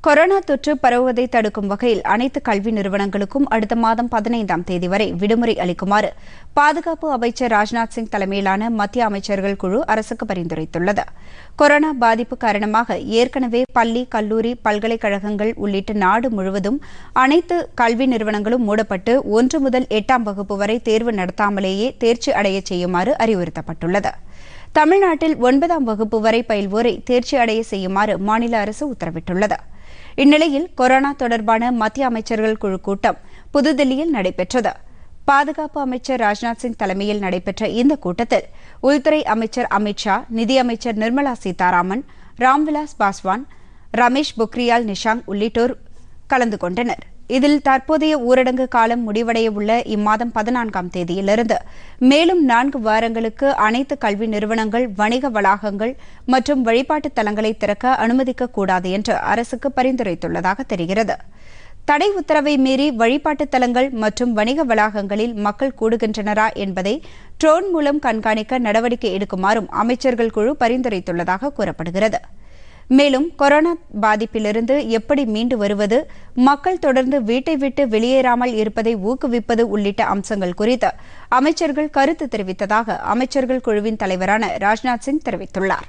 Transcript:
Corona தொற்று பரவுவதை தடுக்கும் வகையில் அனைத்து கல்வி நிறுவனங்களுக்கும் அடுத்த மாதம் பதினைந்தாம் தேதி வரை விடுமுறை அளிக்குமாறு பாதுகாப்பு அமைச்சர் ராஜ்நாத் சிங் தலைமையிலான மத்திய அமைச்சர்கள் குழு அரசுக்கு பரிந்துரைத்துள்ளது. கொரோனா பாதிப்பு காரணமாக ஏற்கனவே பள்ளி கல்லூரி பல்கலைக்கழகங்கள் உள்ளிட்ட நாடு முழுவதும் அனைத்து கல்வி நிறுவனங்களும் மூடப்பட்டு ஒன்று முதல் எட்டாம் வகுப்பு வரை தேர்வு நடத்தாமலேயே தேர்ச்சி அடையச் செய்யுமாறு அறிவுறுத்தப்பட்டுள்ளது. தமிழ்நாட்டில் ஒன்பதாம் வகுப்பு வரை பயில்வோரை தேர்ச்சி அடைய செய்யுமாறு மாநில அரசு உத்தரவிட்டுள்ளது. இந்நிலையில் கொரோனா தொடர்பான மத்திய அமைச்சர்கள் குழு கூட்டம் புதுதில்லியில் நடைபெற்றது. பாதுகாப்பு அமைச்சர் ராஜ்நாத் சிங் தலைமையில் நடைபெற்ற இந்த கூட்டத்தில் உள்துறை அமைச்சர் அமித்ஷா நிதியமைச்சர் நிர்மலா சீதாராமன் ராம்விலாஸ் பாஸ்வான் ரமேஷ் பொக்ரியால் நிஷாங் உள்ளிட்டோர் கலந்து கொண்டனர். இதில் தற்போதைய ஊரடங்கு காலம் முடிவடைய உள்ள இம்மாதம் பதினான்காம் தேதியிலிருந்து. மேலும் நான்கு வாரங்களுக்கு அனைத்து கல்வி நிறுவனங்கள் வணிக வளாகங்கள் மற்றும் வழிபாட்டு தலங்களை திறக்க அனுமதிக்கக்கூடாது என்று அரசுக்கு பரிந்துரைத்துள்ளதாக தெரிகிறது. தடை உத்தரவை மீறி வழிபாட்டுத் தலங்கள் மற்றும் வணிக வளாகங்களில் மக்கள் கூடுகின்றனரா என்பதை ட்ரோன் மூலம் கண்காணிக்க நடவடிக்கை எடுக்குமாறும் அமைச்சர்கள் குழு பரிந்துரைத்துள்ளதாக கூறப்படுகிறது. மேலும் கொரோனா பாதிப்பிலிருந்து எப்படி மீண்டு வருவது மக்கள் தொடர்ந்து வீட்டை விட்டு வெளியேறாமல் இருப்பதை ஊக்குவிப்பது உள்ளிட்ட அம்சங்கள் குறித்து அமைச்சர்கள் கருத்து தெரிவித்ததாக அமைச்சர்கள் குழுவின் தலைவரான ராஜ்நாத் சிங் தெரிவித்துள்ளார்.